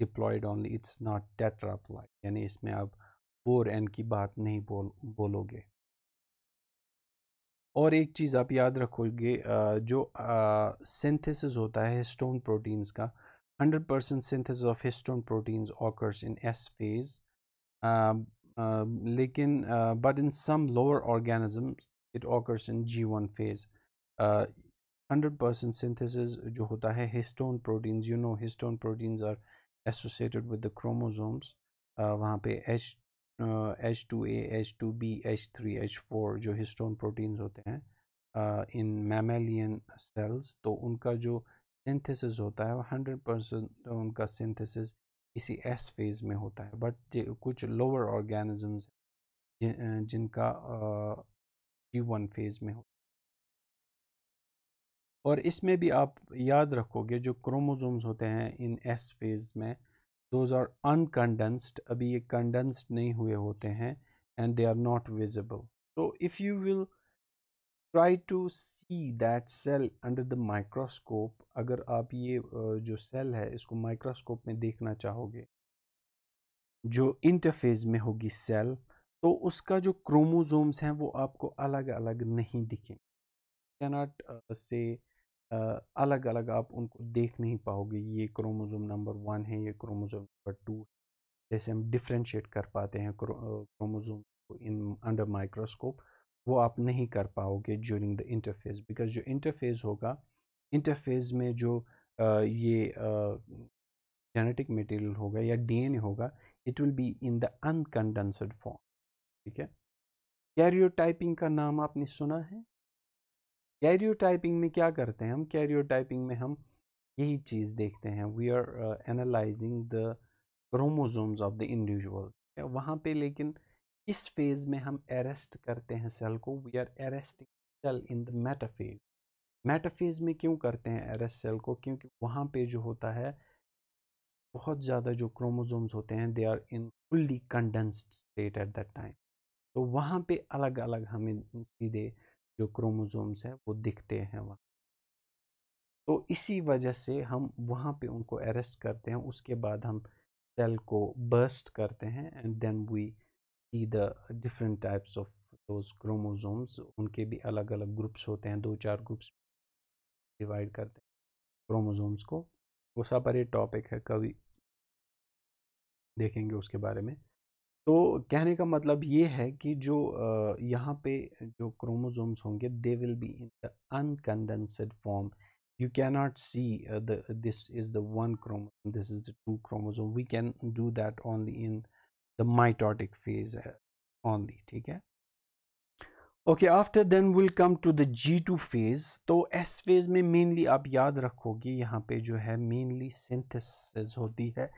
diploid only it's not tetraploid यानी इसमें आप four N की बात नहीं बोल, बोलोगे। और एक चीज़ आप याद रखोगे जो सिंथेसिस होता है हिस्टोन प्रोटीन्स का 100% percent synthesis of histone proteins occurs in S phase लेकिन but in some lower organism it occurs in G one phase 100% percent synthesis जो होता है histone proteins you know histone proteins are associated with the chromosomes वहाँ पे H H uh, H2A H2B H3 H4 जो histone proteins होते हैं इन in sales तो उनका जो सिंथेसिस होता है वो हंड्रेड परसेंट उनका सिंथेसिस इसी एस फ़ेज़ में होता है। बट कुछ लोअर ऑर्गेनिजम्स जिन, जिनका जी वन फ़ेज़ में हो। और इसमें भी आप याद रखोगे जो क्रोमोसोम्स होते हैं इन एस फ़ेज़ में दोज आर अनकंडेंस्ड अभी ये कंडेंस्ड नहीं हुए होते हैं and they are not visible तो if you will try to see that cell under the microscope अगर आप ये जो सेल है, इसको माइक्रोस्कोप में देखना चाहोगे, जो इंटरफेज में होगी सेल तो उसका जो क्रोमोसोम्स हैं, वो आपको अलग अलग नहीं दिखेंगे कैनॉट से अलग अलग आप उनको देख नहीं पाओगे ये क्रोमोसोम नंबर वन है ये क्रोमोसोम नंबर टू जैसे हम डिफ्रेंशिएट कर पाते हैं क्रोमोसोम इन अंडर माइक्रोस्कोप वो आप नहीं कर पाओगे ज्यूरिंग द इंटरफेस बिकॉज़ जो इंटरफेस होगा इंटरफेस में जो आ, ये जेनेटिक मटेरियल होगा या डीएनए होगा it will be in the uncondensed form ठीक है? कैरियोटाइपिंग का नाम आपने सुना है? कैरियोटाइपिंग में क्या करते हैं हम? कैरियोटाइपिंग में हम यही चीज़ देखते हैं। We are analysing the chromosomes of the individual वहाँ पे लेकिन इस फ़ेज़ में हम अरेस्ट करते हैं सेल को। We are arresting cell in the metaphase metaphase में क्यों करते हैं अरेस्ट सेल को? क्योंकि वहाँ पे जो होता है, बहुत ज़्यादा जो क्रोमोजोम्स होते हैं they are in fully condensed state at that time तो वहाँ पे अलग अलग हमें सीधे जो क्रोमोजोम्स हैं, वो दिखते हैं वहाँ। तो इसी वजह से हम वहाँ पे उनको अरेस्ट करते हैं, उसके बाद हम सेल को बर्स्ट करते हैं and then we see the different types of those chromosomes उनके भी अलग अलग ग्रुप्स होते हैं दो चार ग्रुप्स डिवाइड करते हैं क्रोमोसोम्स को। वो सेपरेट टॉपिक है, कभी देखेंगे उसके बारे में। तो कहने का मतलब ये है कि जो यहाँ पे जो क्रोमोजोम्स होंगे they will be in the uncondensed form you can not see the this is the one chromosome this is the two chromosome we can do that only in the mitotic phase only ठीक है? Okay after then will come to the G two phase तो S phase में mainly आप याद रखोगे, यहाँ पे जो है मेनली सिंथेसिस होती है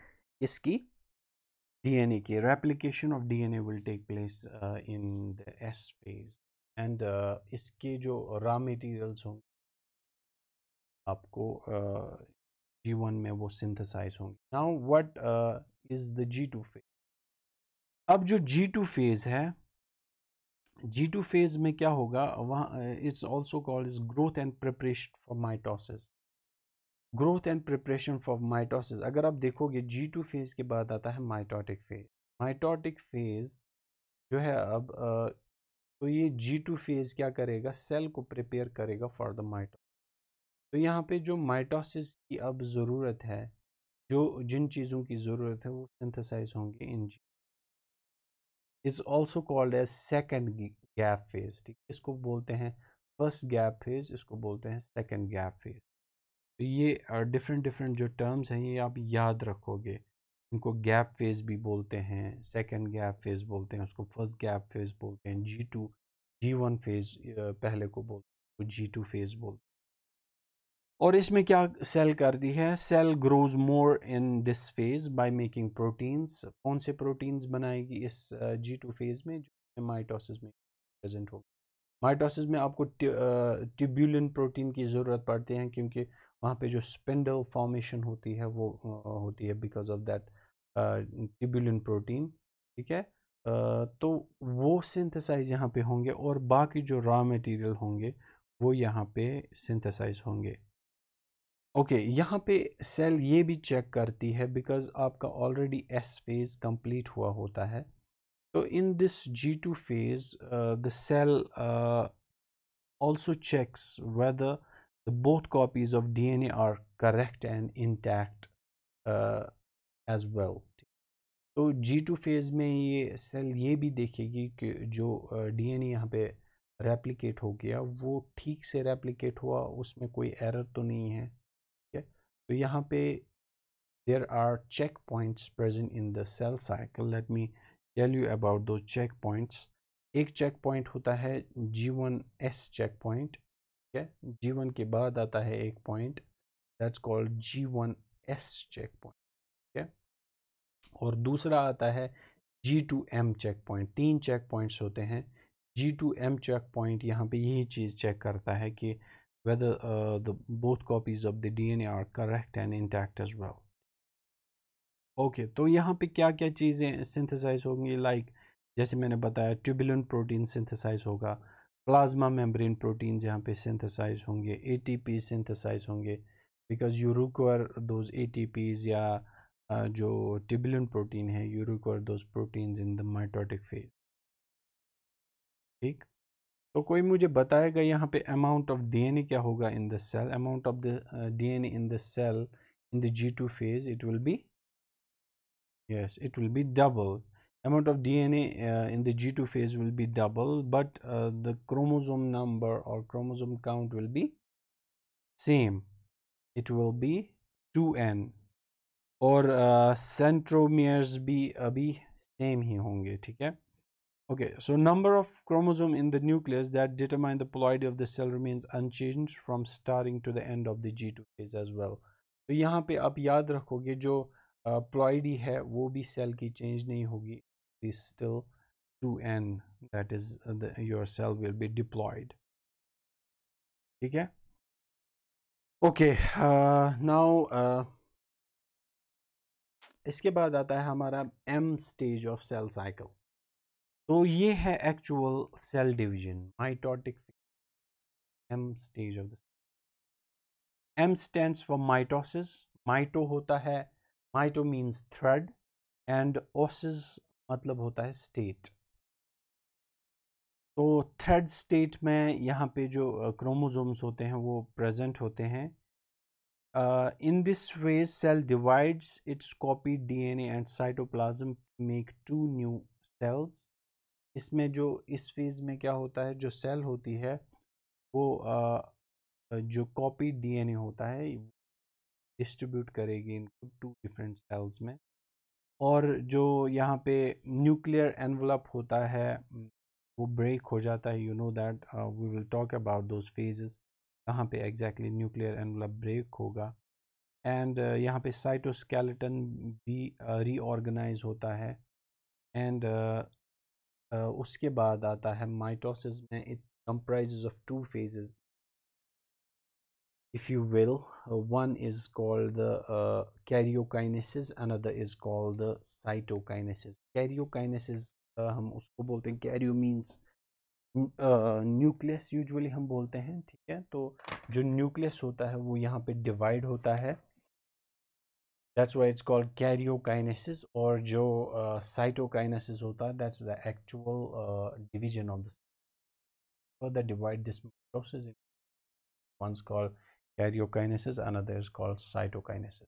इसकी डीएनए की replication of DNA will take place in the S phase and इसके जो रॉ मटेरियल्स होंगे आपको जी uh, वन में वो सिंथेसाइज होंगे। Now what is the G two phase अब जो जी टू फ़ेज़ है जी टू फ़ेज़ में क्या होगा? वहाँ it's also called is growth and preparation for mitosis growth and preparation for mitosis अगर आप देखोगे जी टू फ़ेज़ के बाद आता है माइटोटिक फ़ेज़ माइटोटिक फ़ेज़ जो है अब आ, तो ये जी टू फ़ेज़ क्या करेगा? सेल को प्रिपेयर करेगा फॉर द माइटो तो यहाँ पे जो माइटोसिस की अब ज़रूरत है जो जिन चीज़ों की ज़रूरत है वो सिंथेसाइज होंगे in G it's also called as second gap phase ठीक इसको बोलते हैं फ़र्स्ट गैप फ़ेज़ इसको बोलते हैं सेकेंड गैप फ़ेज़ तो ये डिफरेंट डिफरेंट जो टर्म्स हैं, ये आप याद रखोगे। इनको गैप फ़ेज़ भी बोलते हैं सेकेंड गैप फ़ेज़ बोलते हैं, उसको फ़र्स्ट गैप फ़ेज़ बोलते हैं G two G one phase पहले को बोलते हैं जी टू फ़ेज़ बोलते हैं और इसमें क्या सेल कर दी है? Cell grows more in this phase by making proteins कौन से प्रोटीन्स बनाएगी इस जी टू फ़ेज़ में? जो माइटोसिस में प्रेजेंट होगा। माइटोसिस में आपको ट्यूब्यूलिन प्रोटीन की ज़रूरत पड़ती है, क्योंकि वहाँ पे जो स्पिंडल फॉर्मेशन होती है वो होती है because of that tubulin protein ठीक है? तो वो सिंथेसाइज यहाँ पे होंगे और बाकी जो रॉ मटेरियल होंगे वो यहाँ पे सिंथेसाइज होंगे। ओके okay, यहाँ पे सेल ये भी चेक करती है बिकॉज़ आपका ऑलरेडी एस फ़ेज़ कंप्लीट हुआ होता है। तो in this G two phase the cell also checks whether the both copies of DNA are correct and intact uh, as well. तो जी टू फ़ेज़ में ये सेल ये भी देखेगी कि जो डी एन ए यहाँ पे रेप्लिकेट हो गया वो ठीक से रेप्लिकेट हुआ उसमें कोई एरर तो नहीं है ठीक है? तो यहाँ पे there are check points present in the cell cycle let me tell you about दो चेक पॉइंट्स एक चेक पॉइंट होता है G one S check point ठीक है जी वन के बाद आता है एक point that's called G one S check point ठीक है और दूसरा आता है G two M check point तीन चेक पॉइंट्स होते हैं। G two M check point यहाँ पे यही चीज़ चेक करता है कि whether the both copies of the DNA are correct and intact as well okay तो यहाँ पे क्या क्या चीज़ें सिंथेसाइज होंगी? लाइक like, जैसे मैंने बताया ट्यूबुलेंट प्रोटीन सिंथेसाइज होगा। प्लाज्मा मेम्ब्रेन प्रोटीन्स यहाँ पे सिंथेसाइज होंगे एटीपी सिंथेसाइज होंगे because you require those ATPs या जो ट्यूबुलेंट प्रोटीन है you require those proteins in the mitotic phase ठीक? तो कोई मुझे बताएगा यहाँ पे अमाउंट ऑफ़ डीएनए क्या होगा in the cell amount of the DNA in the cell in the G two phase it will be yes, it will be double. amount of DNA uh, in the G2 phase will be double but uh, the chromosome number or chromosome count will be same it will be 2n और centromeres uh, भी अभी same ही होंगे ठीक है okay so number of chromosome in the nucleus that determine the ploidy of the cell remains unchanged from starting to the end of the G2 phase as well तो यहाँ पे आप याद रखोगे जो प्लॉइडी uh, है वो भी सेल की चेंज नहीं होगी is still 2n that is uh, the, your cell will be deployed. ठीक है ओके नाउ इसके बाद आता है हमारा M stage of cell cycle तो ये है actual cell division mitotic M stage of the M stands for mitosis mito होता है mito means thread and osis मतलब होता है स्टेट तो थ्रेड स्टेट में यहाँ पे जो क्रोमोजोम्स होते हैं वो प्रेजेंट होते हैं। In this way cell divides its copy DNA and cytoplasm make two new cells इसमें जो इस फ़ेज़ में क्या होता है जो सेल होती है वो uh, जो कॉपी डीएनए होता है डिस्ट्रीब्यूट करेगी इनको टू डिफरेंट सेल्स में। और जो यहाँ पे न्यूक्लियर एनवलप होता है वो ब्रेक हो जाता है you know that we will talk about those phases कहाँ पे एग्जैक्टली न्यूक्लियर एनवलप ब्रेक होगा। एंड uh, यहाँ पे साइटोस्केलेटन भी रीऑर्गेनाइज uh, होता है। एंड uh, uh, उसके बाद आता है माइटोसिस में it comprise of two phases if you will uh, one is called the uh, karyokinesis another is called the cytokinesis karyokinesis uh, हम उसको बोलते हैं कैरियो मीन्स न्यूक्लियस यूजुअली हम बोलते हैं ठीक है तो जो न्यूक्लियस होता है वो यहाँ पे डिवाइड होता है that's why it's called karyokinesis और जो साइटोकाइनेसिस uh, होता है that's the actual division of the further divide this process in one's called karyokinesis another is called cytokinesis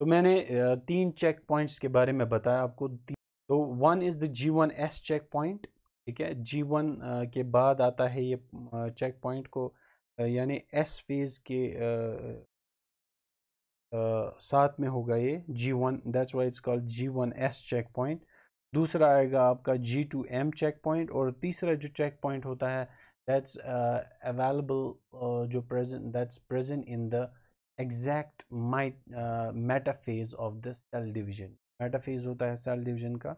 तो मैंने तीन चेक पॉइंट्स के बारे में बताया आपको। तो one is the G one S check point ठीक है? जी वन के बाद आता है ये चेक पॉइंट को यानी एस फ़ेज़ के साथ में होगा ये G one that's why it's called G one S check point दूसरा आएगा आपका G two M check point और तीसरा जो चेक पॉइंट होता है दैट्स अवेलेबल जो present that's present in the exact might metaphase of the cell division metaphase होता है सेल डिवीज़न का।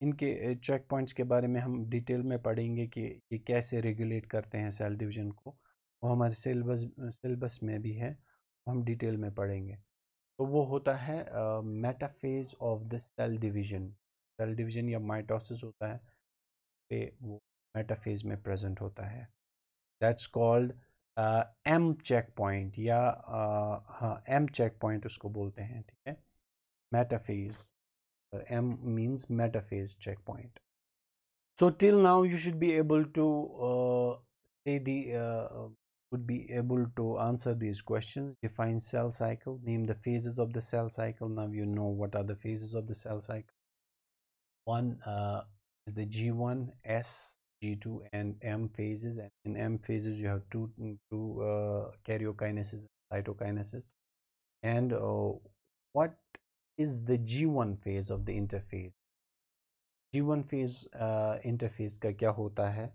इनके चेक पॉइंट्स के बारे में हम डिटेल में पढ़ेंगे कि ये कैसे रेगुलेट करते हैं सेल डिवीज़न को। वो हमारे सिलेबस सिलेबस में भी है हम डिटेल में पढ़ेंगे। तो वो होता है metaphase of the cell division cell division या माइटोसिस होता है, पे वो मेटाफेज में प्रेजेंट होता है that's called M check point या uh, हाँ एम चेक पॉइंट उसको बोलते हैं ठीक है metaphase means metaphase checkpoint so till now you should be able to uh, say the uh, would be able to answer these questions define cell cycle name the phases of the cell cycle now you know what are the phases of the cell cycle one uh, is the G1, S, G2 and M phases and in M phases you have two, two uh, karyokinesis cytokinesis and uh, what is the G1 phase of the interphase G1 phase uh, interface का क्या होता है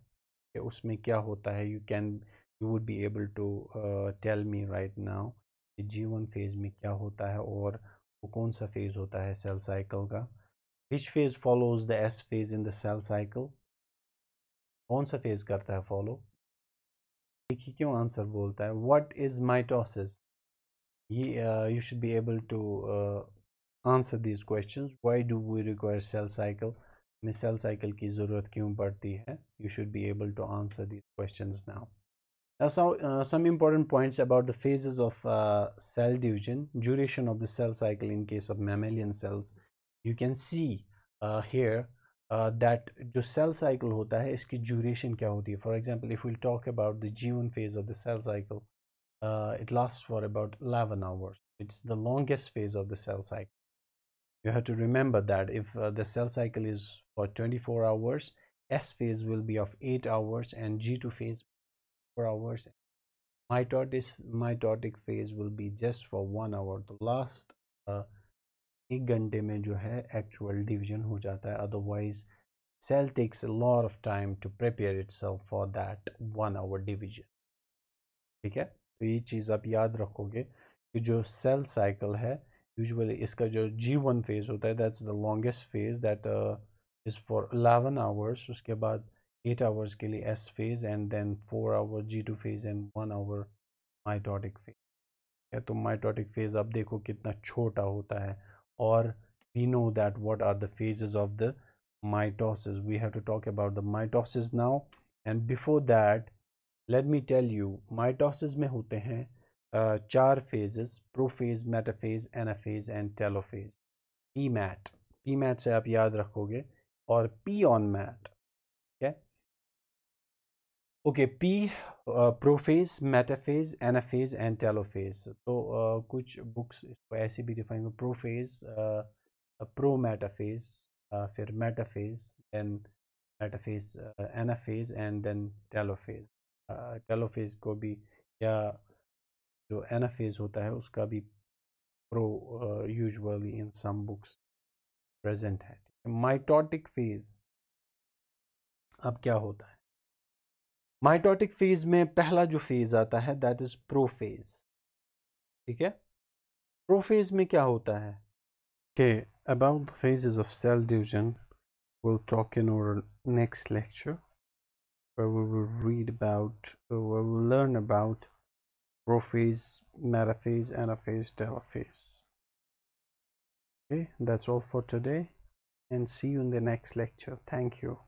कि उसमें क्या होता है you can you would be able to uh, tell me right now कि G1 phase में क्या होता है और वो कौन सा phase होता है cell cycle का which phase follows the S phase in the cell cycle कौन सा फ़ेज़ करता है फॉलो देखिए क्यों आंसर बोलता है? व्हाट इज़ माइटोसिस ये you should be able to answer this questions why do we require cell cycle हमें सेल साइकिल की ज़रूरत क्यों पड़ती है? You should be able to answer this question now some important points about the phases of cell division duration of the cell cycle in case of mammalian cells you can see here uh, that जो cell cycle होता है इसकी duration क्या होती है for example if we talk about the G1 phase of the cell cycle uh, it lasts for about 11 hours it's the longest phase of the cell cycle you have to remember that if uh, the cell cycle is for 24 hours S phase will be of 8 hours and G2 phase 4 hours mitotic mitotic phase will be just for 1 hour the last uh, एक घंटे में जो है actual division हो जाता है। Otherwise cell takes lot of time to prepare itself for that one hour division ठीक है? तो ये चीज़ आप याद रखोगे कि जो सेल साइकिल है यूजुअली इसका जो जी वन फ़ेज़ होता है that's the longest phase that is for eleven hours उसके बाद एट आवर्स के लिए S phase and then four hour G two phase and one hour mitotic phase तो माइटोटिक फ़ेज़ अब देखो कितना छोटा होता है। Or we know that what are the phases of the mitosis we have to talk about the mitosis now and before that let me tell you mitosis में होते हैं uh, चार phases prophase metaphase anaphase and telophase pmat pmat से आप याद रखोगे और p on mat okay P prophase metaphase anaphase and telophase. तो uh, कुछ बुक्स इसको ऐसे भी डिफाइन प्रोफेज प्रो मेटाफेज फिर metaphase then metaphase anaphase and then telophase. Telophase को भी या जो एनाफेज होता है उसका भी pro usually in some books present है। माइटोटिक फ़ेज़ अब क्या होता है? माइटोटिक फेज में पहला जो फेज आता है दैट इज प्रोफेज ठीक है प्रोफेज में क्या होता है के about the phases of cell division will talk in our next lecture where we will read about uh, where we'll learn about prophase metaphase anaphase telophase okay that's all for today and see you in the next lecture thank you